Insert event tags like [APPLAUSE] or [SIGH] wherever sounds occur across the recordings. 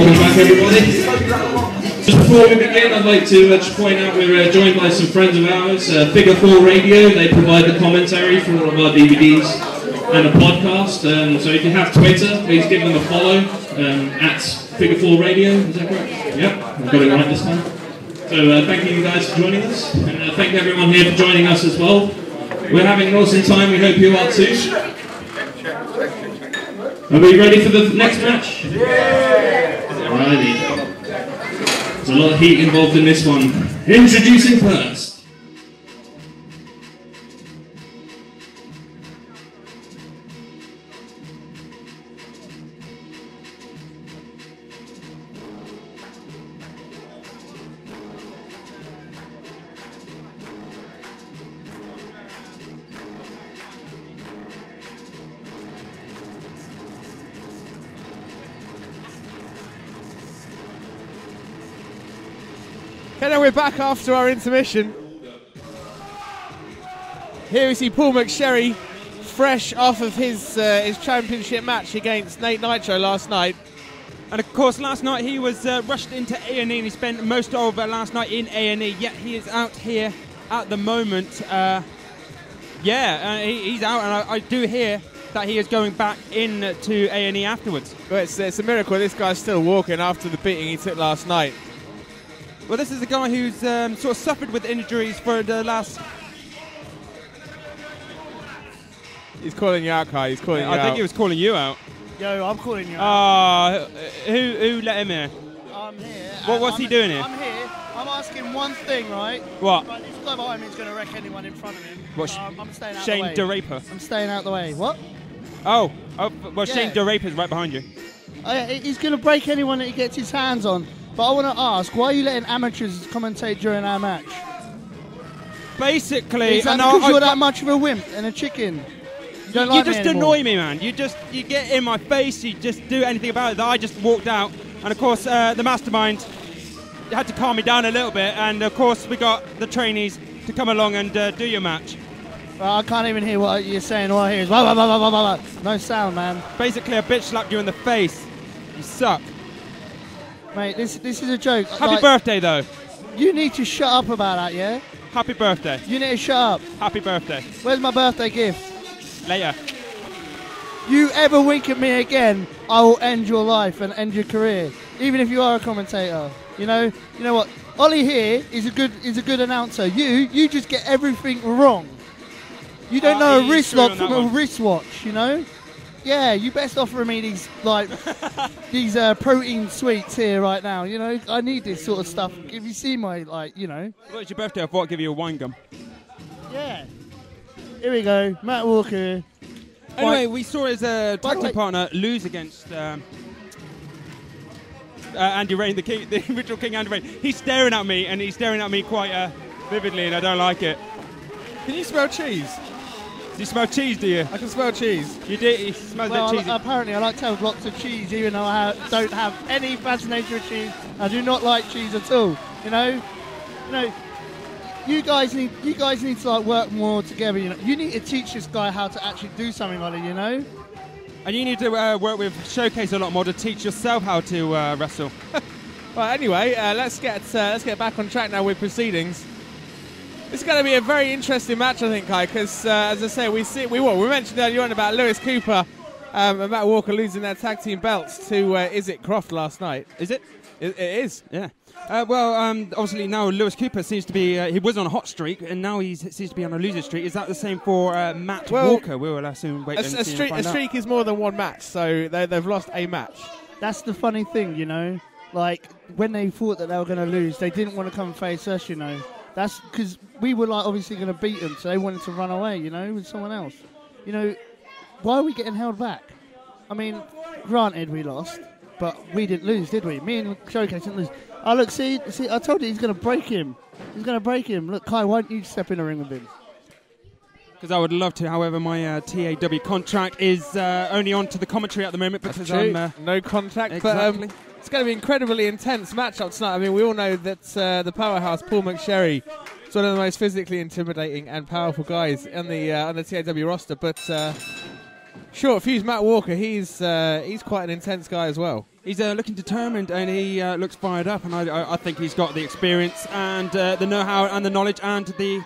welcome back everybody. Just before we begin, I'd like to uh, just point out we're uh, joined by some friends of ours, uh, Figure 4 Radio. They provide the commentary for all of our DVDs and a podcast. Um, so if you have Twitter, please give them a follow um, at Figure 4 Radio. Is that correct? Yep, I've got it right this time. So uh, thank you guys for joining us, and uh, thank everyone here for joining us as well. We're having an awesome time. We hope you are too. Are we ready for the next match? Yeah! Alrighty. There's a lot of heat involved in this one. Introducing first. Okay, now we're back after our intermission. Here we see Paul McSherry, fresh off of his uh, his championship match against Nate Nitro last night. And of course, last night he was uh, rushed into A&E and he spent most of uh, last night in A&E. Yet he is out here at the moment. Uh, yeah, uh, he, he's out, and I, I, do hear that he is going back in to A&E afterwards. Well, it's, it's a miracle this guy's still walking after the beating he took last night. Well, this is a guy who's um, sort of suffered with injuries for the last. He's calling you out, Kai. He's calling I you out. think he was calling you out. Yo, I'm calling you out. Ah, who who let him in? I'm here. What- and what's I'm, he doing here? I'm here. I'm asking one thing, right? What? Right, this guy behind me is going to wreck anyone in front of him. What, Um, I'm staying out Shane the way. DeRaper. I'm staying out the way. What? Oh, oh well, Yeah. Shane DeRaper's right behind you. Uh, he's going to break anyone that he gets his hands on. But I want to ask, why are you letting amateurs commentate during our match? Basically, Is that and because I- you're that much of a wimp and a chicken? You don't you like just me annoy me, man. You just you get in my face. You just do anything about it. That I just walked out, and of course uh, the mastermind had to calm me down a little bit. And of course we got the trainees to come along and uh, do your match. Well, I can't even hear what you're saying. All I hear is blah, blah, blah, blah, blah, blah. no sound, man. Basically, a bitch slapped you in the face. You suck. Mate, this this is a joke. Happy Like, birthday, though. You need to shut up about that, yeah? Happy birthday. You need to shut up. Happy birthday. Where's my birthday gift? Later. You ever wink at me again, I will end your life and end your career, even if you are a commentator. You know, you know what? Olie here is a good is a good announcer. You you just get everything wrong. You don't Uh, know a he's wrist true lock from a one. wristwatch. You know. Yeah, you best offer me these like [LAUGHS] these uh, protein sweets here right now. You know, I need this sort of stuff. If you see my like, you know. Well, it's your birthday. I thought I'd give you a wine gum. Yeah. Here we go, Matt Walker. Anyway, we saw his uh, tag team partner lose against um, uh, Andy Rain, the king, [LAUGHS] the original King Andy Rain. He's staring at me, and he's staring at me quite uh, vividly, and I don't like it. Can you smell cheese? Do you smell cheese? Do you? I can smell cheese. You do. You smell Well, cheesy. apparently I like to have lots of cheese, even though I don't have any fascination with cheese. I do not like cheese at all. You know, you know, you guys need you guys need to like work more together. You know, you need to teach this guy how to actually do something like it. You know, and you need to uh, work with Showcase a lot more to teach yourself how to uh, wrestle. [LAUGHS] well, anyway, uh, let's get uh, let's get back on track now with proceedings. This is going to be a very interesting match, I think, Kai, because uh, as I say, we see we well, we mentioned earlier on about Lewis Cooper um, and Matt Walker losing their tag team belts to uh, Is It Croft last night. Is it? It, it is. Yeah. Uh, well, um, obviously now Lewis Cooper seems to be. Uh, he was on a hot streak, and now he seems to be on a losing streak. Is that the same for uh, Matt Well, Walker? We will assume wait A, a streak, a find out. streak is more than one match, so they, they've lost a match. that's the funny thing. You know, like when they thought that they were going to lose, they didn't want to come and face us. You know, that's because we were like obviously going to beat them, so they wanted to run away. You know, with someone else. You know, why are we getting held back? I mean, granted we lost, but we didn't lose, did we? Me and Showcase didn't lose. Oh look, see, see, I told you he's going to break him. He's going to break him. Look, Kai, why don't you step in the ring with him? Because I would love to. However, my uh, TAW contract is uh, only on to the commentary at the moment because True. I'm. Uh, no contact, exactly. but um, it's going to be an incredibly intense matchup tonight. I mean, we all know that uh, the powerhouse Paul McSherry is one of the most physically intimidating and powerful guys on the uh, on the TAW roster. But uh, Short fuse Matt Walker. He's uh, he's quite an intense guy as well. He's uh, looking determined and he uh, looks fired up, and I, I, think he's got the experience and the know-how and the knowledge and the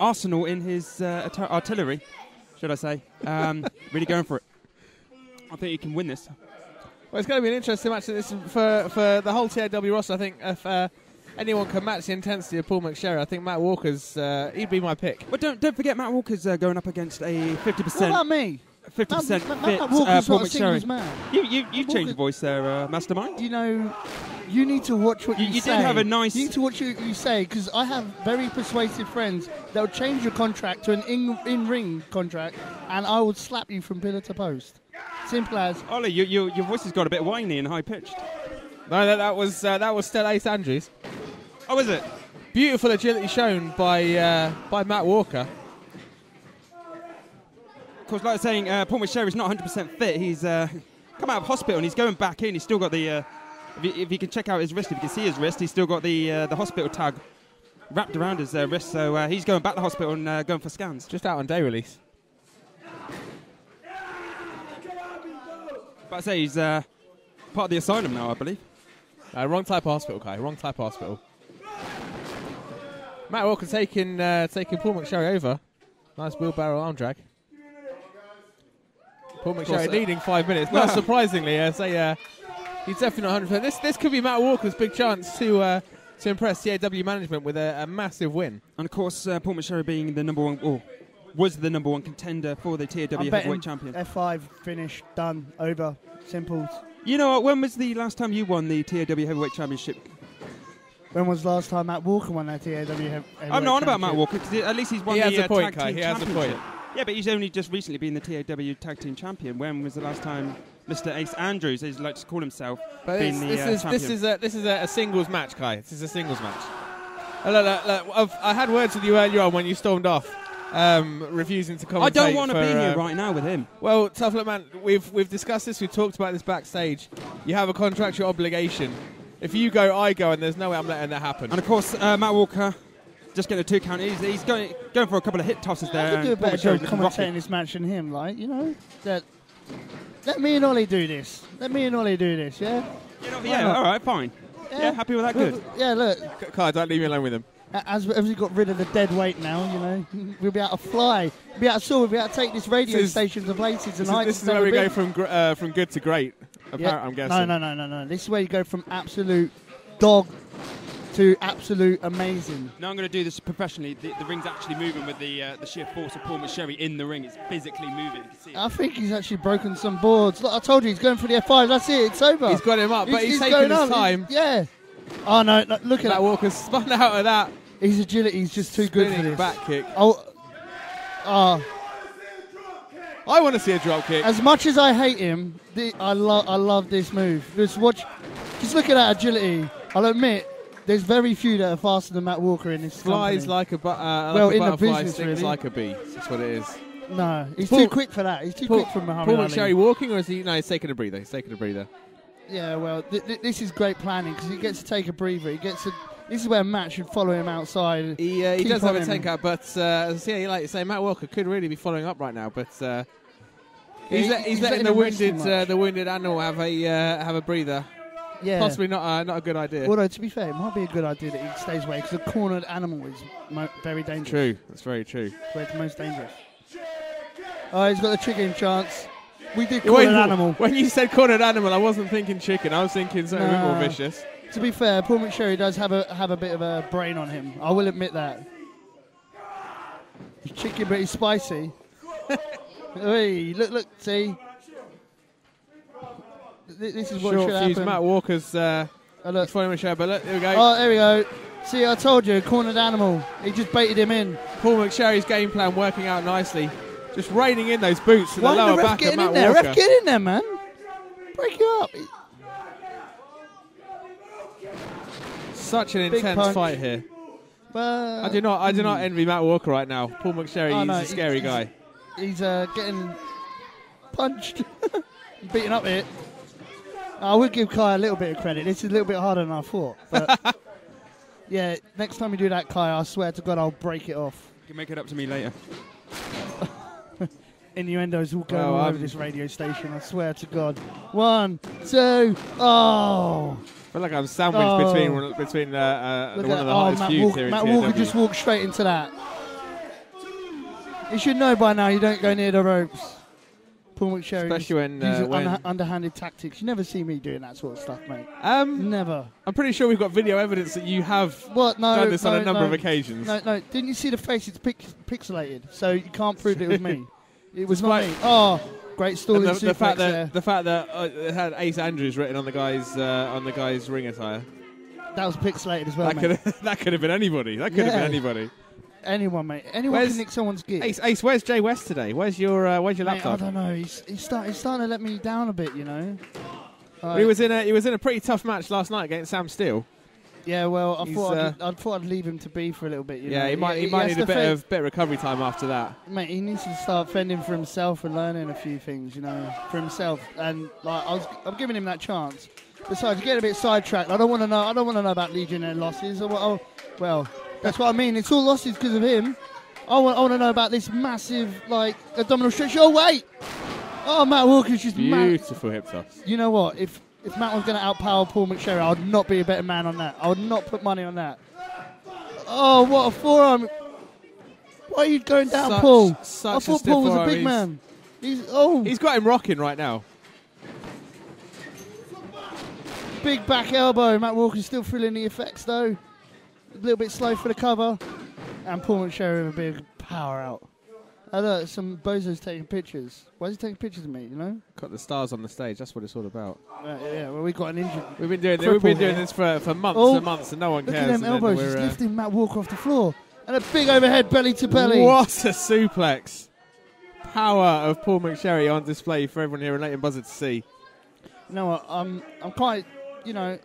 arsenal in his art- artillery, should I say? Um, [LAUGHS] really going for it. I think he can win this. Well, it's going to be an interesting match. This for for the whole TAW roster. I think if uh, anyone can match the intensity of Paul McSherry, I think Matt Walker's uh, he'd be my pick. But don't don't forget Matt Walker's uh, going up against a 50%. What percent about me? fifty percent Matt- fit Matt uh, Walker's Paul not a singles McSherry. man. You you you Walker- changed your voice there, uh, Mastermind. You know, you need to watch what You- you, you did say. have a nice- You need to watch what you say because I have very persuasive friends that will change your contract to an in in ring contract, and I will slap you from pillar to post. Simple as. Olie, you, you, your voice has got a bit whiny and high pitched. No, that, that was uh, that was still Ace Andrews. Oh, is it? Beautiful agility shown by uh, by Matt Walker. Of course, like I was saying, uh, Paul is not 100% fit. He's uh, come out of hospital and he's going back in. He's still got the. Uh, if, you, if you can check out his wrist, if you can see his wrist, he's still got the uh, the hospital tag wrapped around his uh, wrist. So uh, he's going back to hospital and uh, going for scans. Just out on day release. But I say he's uh, part of the asylum now, I believe. Uh, wrong type of hospital, Kai. Wrong type of hospital. Matt Walker taking uh, taking Paul McSherry over. Nice wheelbarrow arm drag. Paul McSherry uh, needing five minutes. Not [LAUGHS] surprisingly, I say uh, he's definitely not 100. This this could be Matt Walker's big chance to uh, to impress TAW management with a, a massive win. And of course, uh, Paul McSherry being the number one, or was the number one contender for the TAW I'm heavyweight champion. F5 finish done over. Simple. You know what? When was the last time you won the TAW heavyweight championship? When was the last time Matt Walker won that TAW? hev- I'm not on about Matt? Walker because at least he's won He the has a uh, point, tag Kai, team he has a point. Yeah, but he's only just recently been the TAW tag team champion. When was the last time Mr. Ace Andrews, as he likes to call himself, But been this, the this uh, is champion? this is a this is a, a singles match, Kai. This is a singles match. Uh, look, look, look, I've, I had words with you earlier on when you stormed off, um, refusing to commentate. I don't want to for, be here uh, right now with him. Well, tough luck, man. We've we've discussed this. We've talked about this backstage. You have a contractual obligation. If you go, I go, and there's no way I'm letting that happen. And of course, uh, Matt Walker just getting a two count. He's, he's going going for a couple of hip tosses I there. could do a better job commentating this match than him, like, you know? That let me and Olie do this. Let me and Olie do this, yeah? You know, yeah, not? all right, fine. Yeah, happy with that. Good. Yeah, look, Kai, don't leave me alone with him. A- as, as we got rid of the dead weight now, you know, [LAUGHS] we'll be able to fly. We'll be able to soar, we'll be able to take this radio This is- station to places This and is, heights this is where we never go from gr- uh, from good to great. Apparently, Yeah. I'm guessing. No, no, no, no, no. This is where you go from absolute dog to absolute amazing. Now I'm going to do this professionally. The, the ring's actually moving with the uh, the sheer force of Paul McSherry in the ring. It's physically moving. See it. I think he's actually broken some boards. Look, I told you he's going for the F5. That's it. It's over. He's got him up, but he's, taking going his up. time. Yeah. Oh no! no, Look at Matt that. Walker spun out of that His agility is just too good for this. back kick. Oh, oh, I want to see a drop kick. as much as I hate him, the, I love I love this move. Just watch, just look at that agility. I'll admit, there's very few that are faster than Matt Walker in this. Flies company. like a, bu- uh, Well, like a in the business, stings really. like a bee. That's what it is. No, he's Paul- too quick for that. He's too Paul, quick for Muhammad Paul Ali. McSherry walking, or is he? No, he's taking a breather. He's taking a breather. Yeah, well, th- th- this is great planning because he gets to take a breather. He gets to. This is where Matt should follow him outside. He, uh, he does have a him. tank out, but uh, as I say, like you say, Matt Walker could really be following up right now. But uh, he's, Yeah, let, he's, he's letting letting the him rest too wounded uh, the wounded animal have a uh, have a breather. Yeah. Possibly not uh, not a good idea. Although to be fair, it might be a good idea that he stays away because a cornered animal is mo- very dangerous. True, that's very true. Where it's most dangerous. Oh, he's got the chicken chance. We did cornered animal. [LAUGHS] When you said cornered animal, I wasn't thinking chicken. I was thinking something a bit more vicious. To be fair, Paul McSherry does have a have a bit of a brain on him. I will admit that. He's chicken, but he's spicy. [LAUGHS] hey, look, look, see. This is what Short should fuse. happen. Matt Walker's uh, Oh, look. following Michelle, but look, here we go. Oh, there we go. See, I told you, cornered animal. He just baited him in. Paul McSherry's game plan working out nicely. Just raining in those boots to the Why lower the ref back of getting Matt in there? Walker. Ref, get in there, man. Break it up. Such an Big intense punch. fight here. But I do not, I do not envy Matt Walker right now. Paul McSherry, Oh, he's a scary he's- guy. He's uh, getting punched, [LAUGHS] beaten up here. I would give Kai a little bit of credit. This is a little bit harder than I thought. But [LAUGHS] yeah, next time you do that, Kai, I swear to God, I'll break it off. You can make it up to me later. [LAUGHS] innuendos all going Well, all over I'm- this radio station. I swear to God. One, two, oh. I feel like I'm sandwiched Oh. between between uh, uh, one at of the oh, hottest Matt, Walker, here Matt Walker just walked straight into that. You should know by now you don't go near the ropes. Paul McSherry Especially when, uh, when- unha- underhanded tactics. You never see me doing that sort of stuff, mate. Um, Never. I'm pretty sure we've got video evidence that you have What? No. done this on a number no. of occasions. No, no. Didn't you see the face? It's pix- pixelated, so you can't prove it was me. [LAUGHS] It was Despite- not me. Oh, great stalling the, suplex the fact there. that the fact that uh, it had Ace Andrews written on the guy's uh, on the guy's ring attire. That was pixelated as well, that mate. could [LAUGHS] that could have been anybody. That could have been anybody. Anyone, mate. Anyone Where's- can nick someone's gear. Ace, Ace, where's Jay West today? Where's your uh, where's your Mate, I don't know. He's he's, start, he's starting to let me down a bit, you know. He was in a he was in a pretty tough match last night against Sam Steele. Yeah, well, I he's, thought uh, I'd, I thought I'd leave him to be for a little bit. You yeah, know? he might he, might has need a bit of bit of recovery time after that. Mate, he needs to start fending for himself and learning a few things, you know, for himself. And like, I was, I'm giving him that chance. Besides, you get a bit sidetracked. I don't want to know. I don't want to know about Legionnaire losses. Wa- oh, well, that's what I mean. It's all losses because of him. I want, I want to know about this massive like abdominal stretch. Oh wait! Oh, Matt Walker's just mad. Beautiful hip toss. You know what? If if Matt was going to outpower Paul McSherry, I would not be a better man on that. I would not put money on that. Oh, what a forearm! Why are you going down, Such- Paul? such I thought Paul was a big He's- man. He's oh, He's got him rocking right now. big back elbow. Matt Walker's still feeling the effects though. A little bit slow for the cover, and Paul McSherry with a big power out. I know some bozos taking pictures. Why is he taking pictures of me? You know? Got the stars on the stage. That's what it's all about. Yeah. Well, we got an injury. We've been doing Cripple we've been doing this for, for months Oh, and months, and no one Look cares. at them elbows. He's uh, lifting Matt Walker off the floor, and a big overhead belly to belly. What a suplex! Power of Paul McSherry on display for everyone here in Leighton Buzzard to see. You know what? I'm I'm quite. You know,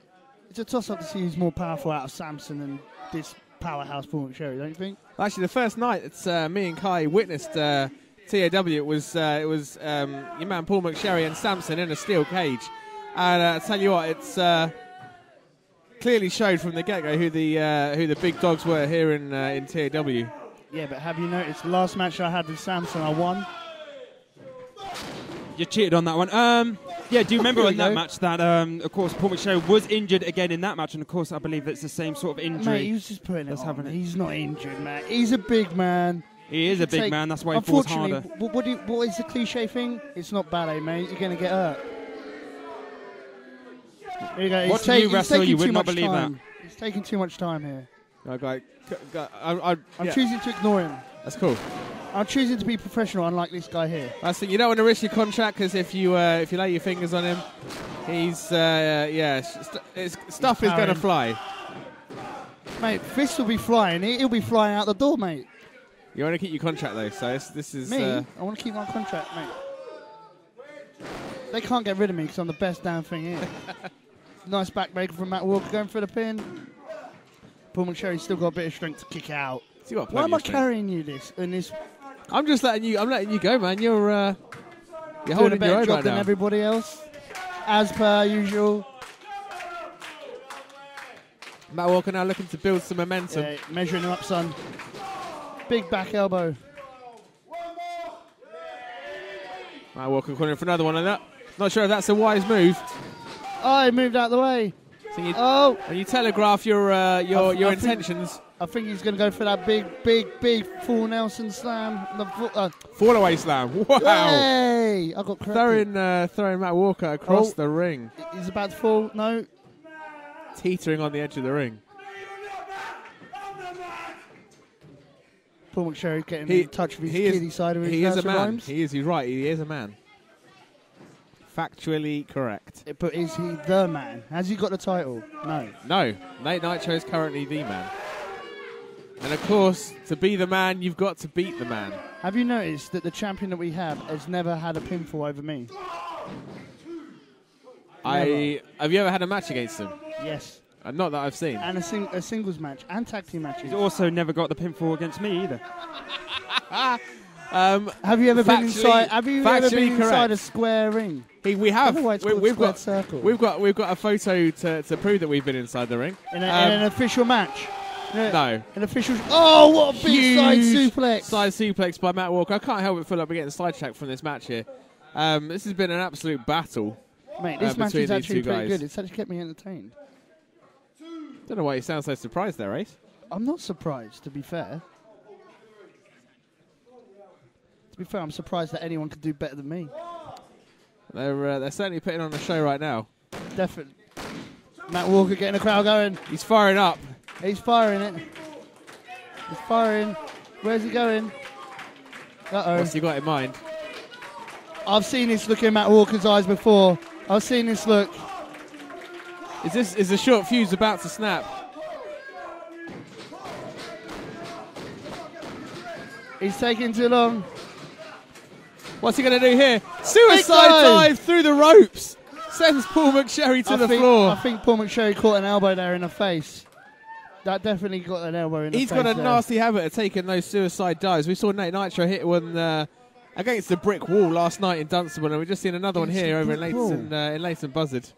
it's a toss up to see who's more powerful out of Samson and this powerhouse Paul McSherry. Don't you think? Actually, the first night that uh, me and Kai witnessed uh, TAW, it was uh, it was um, your man Paul McSherry and Samson in a steel cage, and uh, I tell you what, it's uh, clearly showed from the get go who the uh, who the big dogs were here in uh, in TAW. Yeah, but have you noticed the last match I had with Samson, I won. You cheated on that one. Um, yeah, do you remember in that go. match that, um, of course, Paul McSherry was injured again in that match, and of course, I believe it's the same sort of injury. Mate, he was just putting it on. happening. He's not injured, man. He's a big man. he is a big Take- man. That's why he falls harder. what, you- what is the cliche thing? It's not ballet, mate. You're gonna get hurt. You go. He's Watching ta- you wrestle, you would not believe that. He's taking too much time here. Got, I, I'm yeah, choosing to ignore him. that's cool. I'm choosing to be professional, unlike this guy here. That's the, you don't want to risk your contract because if you uh, if you lay your fingers on him, he's uh, yeah, st- it's, stuff is going to fly. Mate, fists will be flying. He- He'll be flying out the door, mate. You want to keep your contract though, so this, this is Me, uh, I want to keep my contract, mate. They can't get rid of me because I'm the best damn thing here. [LAUGHS] nice backbreaker from Matt Walker going for the pin. Paul McSherry's still got a bit of strength to kick out. you got Why am I carrying you this in this I'm just letting you. I'm letting you go, man. You're uh, you're doing a holding better your own job right than now. everybody else? As per usual. Matt Walker now looking to build some momentum. Yeah, measuring him up, son. Big back elbow. Matt Walker calling for another one of that. Not sure if that's a wise move. Oh, he moved out the way. So you, Oh, and you telegraph your uh, your I- your I intentions, I think he's going to go for that big, big, big full Nelson slam. The uh, fall away slam. [LAUGHS] Wow. Hey! I got corrected. Throwing uh, throwing Matt Walker across Oh. the ring, He's about to fall. No. teetering on the edge of the ring. Paul McSherry getting He- in touch with his he is- kiddie side of his He is a man. Rhymes. He is. He's right. He is a man. Factually correct. But is he the man? Has he got the title? No. No, Nate Nitro is currently the man. And of course, to be the man, you've got to beat the man. Have you noticed that the champion that we have has never had a pinfall over me? I have you ever had a match against him? Yes. Uh, not that I've seen. And a, sing- a singles match and tag team matches. He's also never got the pinfall against me either. [LAUGHS] Um, Have you ever been inside? Have you ever factually been inside a square ring? he, we I have. don't know why it's we, called we've got. circle. We've got. We've got a photo to, to prove that we've been inside the ring. in, a, um, in an official match. No. An official. Oh, what a big side Huge suplex! Side suplex by Matt Walker. I can't help but feel like we're getting sidetracked from this match here. Um, this has been an absolute battle. Mate, uh, this match is actually pretty good. It's actually kept me entertained. Don't know why you sound so surprised there, Ace. I'm not surprised, to be fair. To be fair, I'm surprised that anyone could do better than me. They're uh, they're certainly putting on a show right now. Definitely. Matt Walker getting the crowd going. He's firing up. He's firing it. He's firing. Where's he going? Uh oh. What's he got in mind? I've seen this look in Matt Walker's eyes before. I've seen this look. Is this is the short fuse about to snap? He's taking too long. What's he going to do here? Suicide dive. through the ropes. Sends Paul McSherry to I the think, floor. I think Paul McSherry caught an elbow there in the face. That definitely got an elbow in the He's face. got a there. nasty habit of taking those suicide dives. We saw Nate Nitro hit one uh, against the brick wall last night in Dunstable, and we've just seen another one here over in Leighton, uh, in Leighton Buzzard.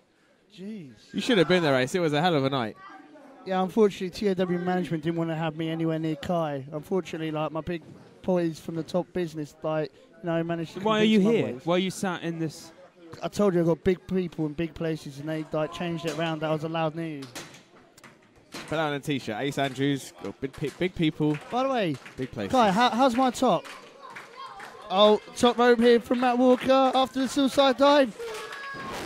Jeez. You should have been there, Ace. It was a hell of a night. Yeah, unfortunately, TAW management didn't want to have me anywhere near Kai. Unfortunately, like my big boys from the top business, like you know, managed to. Why are you here? boys. Why are you sat in this? I told you I got big people in big places, and they like changed it around. That was allowed news. Put that on a t-shirt. Ace Andrews, got big, pe- big people, By the way, big place. Kai, how, how's my top? Oh, top rope here from Matt Walker after the suicide dive.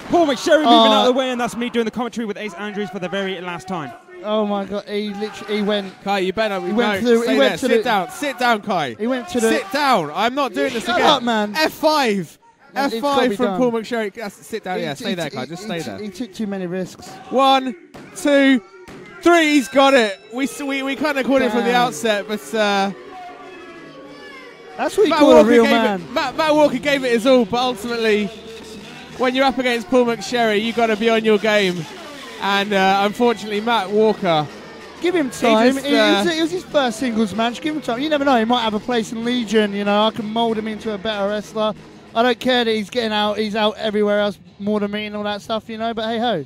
Paul McSherry moving Uh, out of the way, and that's me doing the commentary with Ace Andrews for the very last time. Oh my God, he literally he went Kai, you better. He went no, through- stay he went there. to Sit the- down. Sit down, Kai. he went to the. Sit down. I'm not doing this Shut again. up, man. F5. Man, it's gotta F5 be from done. Paul McSherry. Yes, Sit down. he- Yeah, stay he- there, he- Kai. Just he- stay he- there. He took too many risks. One, two, three. He's got it. We we, we kind of called it from the outset, but uh, That's what you Matt, call a Walker real gave man. It, Matt, Matt Walker gave it his all, but ultimately, when you're up against Paul McSherry, you got to be on your game. And uh, unfortunately, Matt Walker. Give him time. just, it, was, uh, it was his first singles match. Give him time. You never know. He might have a place in Legion. You know, I can mould him into a better wrestler. I don't care that he's getting out. He's out everywhere else more than me and all that stuff. You know. But hey ho,